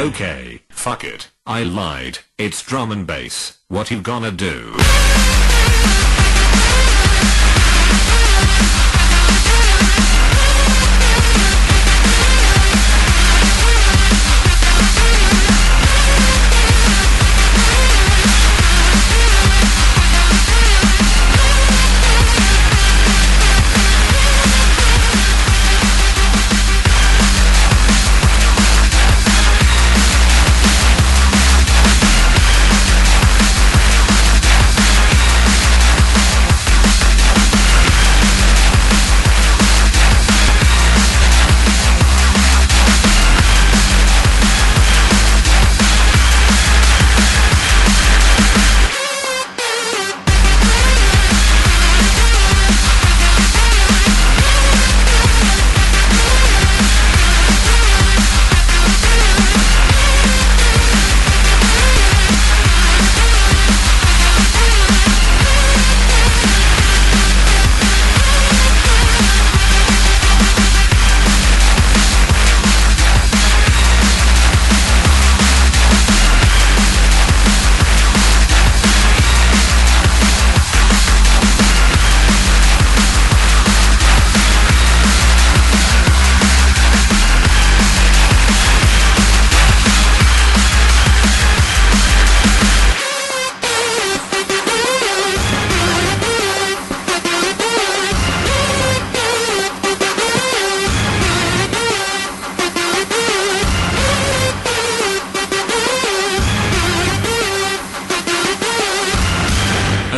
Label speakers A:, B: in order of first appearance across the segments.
A: Okay, fuck it. I lied. It's drum and bass. What you gonna do?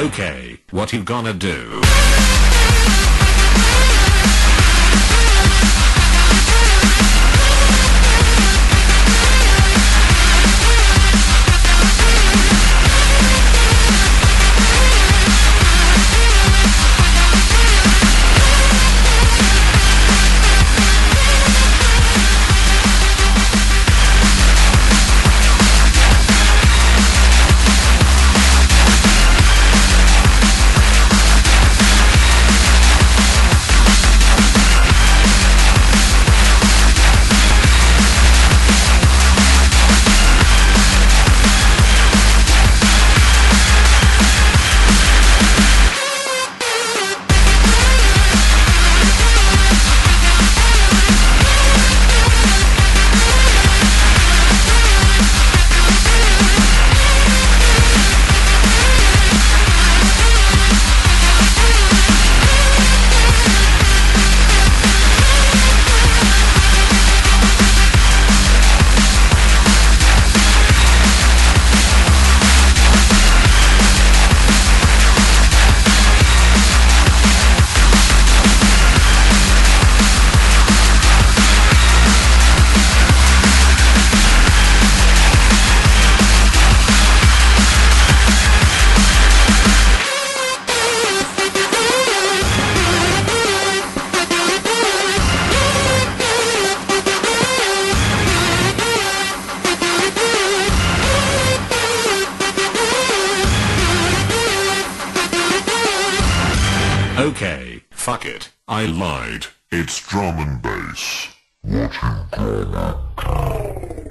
A: Okay, what you gonna do? Okay, fuck it. I lied.
B: It's drum and bass. What you gonna?